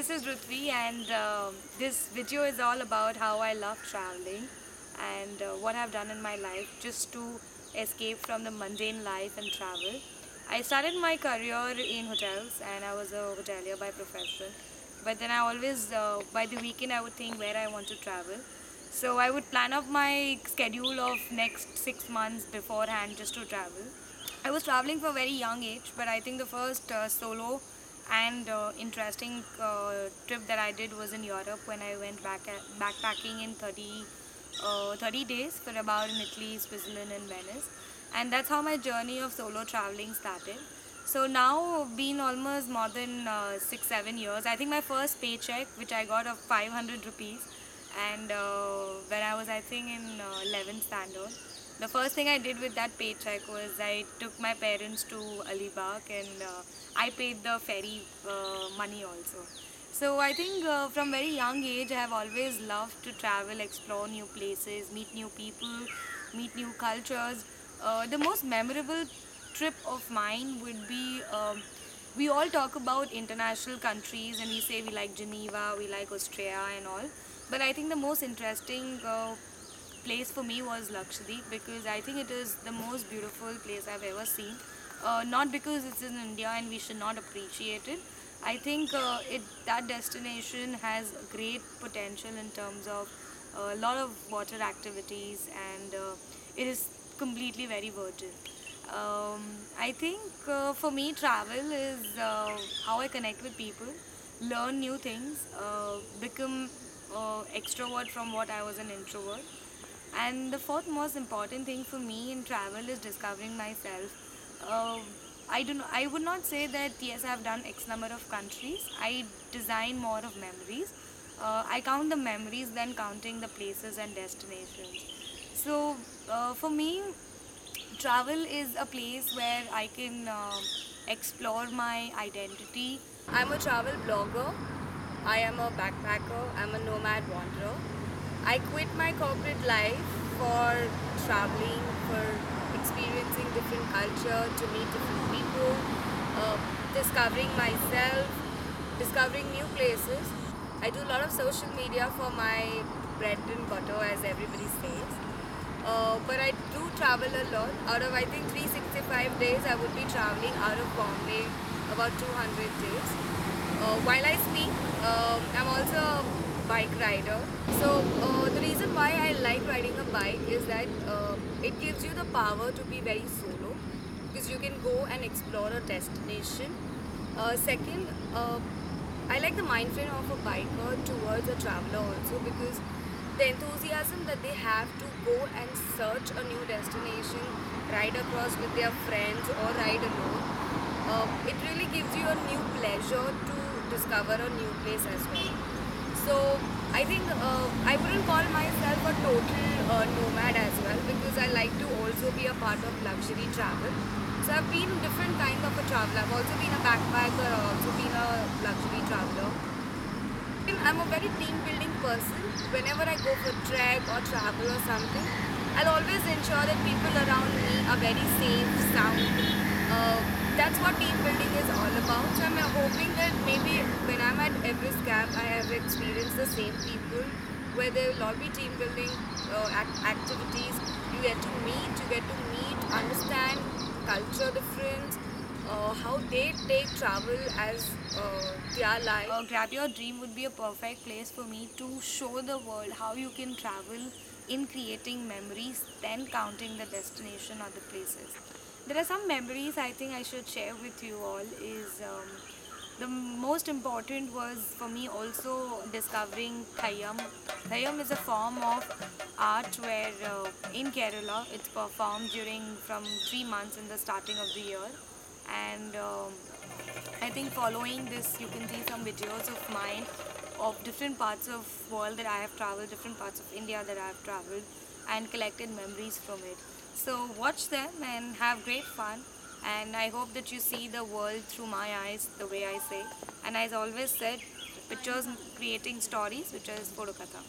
this is Ruthvi and um this video is all about how I love traveling and uh, what I've done in my life just to escape from the mundane life and travel. I started my career in hotels and I was a hotelier by profession. But then I always, uh, by the weekend, I would think where I want to travel. So I would plan up my schedule of next six months beforehand just to travel. I was traveling for a very young age, but I think the first uh, solo and uh, interesting uh, trip that I did was in Europe when I went back backpacking in 30, uh, 30 days for about in Italy, Switzerland, and Venice. And that's how my journey of solo traveling started. So now, been almost more than uh, six, seven years. I think my first paycheck, which I got of 500 rupees, and uh, when I was, I think, in uh, 11th standard. The first thing I did with that paycheck was I took my parents to Alibag and uh, I paid the ferry uh, money also. So I think uh, from very young age I have always loved to travel, explore new places, meet new people, meet new cultures. Uh, the most memorable trip of mine would be um, we all talk about international countries and we say we like Geneva, we like Austria and all. But I think the most interesting uh, place for me was Lakshadweep because I think it is the most beautiful place I've ever seen. Uh, not because it's in India and we should not appreciate it. I think uh, it that destination has great potential in terms of a lot of water activities and uh, it is completely very virgin. Um, I think uh, for me travel is uh, how I connect with people, learn new things, uh, become uh, extrovert from what I was an introvert. And the fourth most important thing for me in travel is discovering myself. Uh, I do not, I would not say that yes I've done X number of countries. I design more of memories. Uh, I count the memories than counting the places and destinations. So uh, for me, travel is a place where I can uh, explore my identity. I'm a travel blogger. I am a backpacker. I'm a nomad wanderer. I quit my corporate life for traveling, for experiencing different culture, to meet different people, uh, discovering myself, discovering new places. I do a lot of social media for my bread and butter, as everybody says. Uh, but I do travel a lot. Out of I think 365 days, I would be traveling out of Bombay about 200 days. Uh, while I speak, um, I'm also bike rider. So uh, the reason why I like riding a bike is that uh, it gives you the power to be very solo because you can go and explore a destination. Uh, second, uh, I like the mind frame of a biker towards a traveler also because the enthusiasm that they have to go and search a new destination, ride across with their friends or ride alone, uh, it really gives you a new pleasure to discover a new place as well. So I think uh, I wouldn't call myself a total uh, nomad as well because I like to also be a part of luxury travel. So I've been different kinds of a traveler. I've also been a backpacker, I've also been a luxury traveler. I'm a very team building person. Whenever I go for trek or travel or something, I'll always ensure that people around me are very safe, sound. Uh, that's what team building is all about. So I'm hoping that Everest Camp, I have experienced the same people where there will all be team building uh, act- activities. You get to meet, you get to meet, understand culture difference, uh, how they take travel as uh, their life. Uh, Grab Your Dream would be a perfect place for me to show the world how you can travel in creating memories, then counting the destination or the places. There are some memories I think I should share with you all. Is um, the most important was for me also discovering Theyyam. Theyyam is a form of art where uh, in Kerala it's performed during from three months in the starting of the year and um, I think following this you can see some videos of mine of different parts of world that I have traveled, different parts of India that I have traveled and collected memories from it. So watch them and have great fun and I hope that you see the world through my eyes the way I say and as always said pictures creating stories which is Photokatha.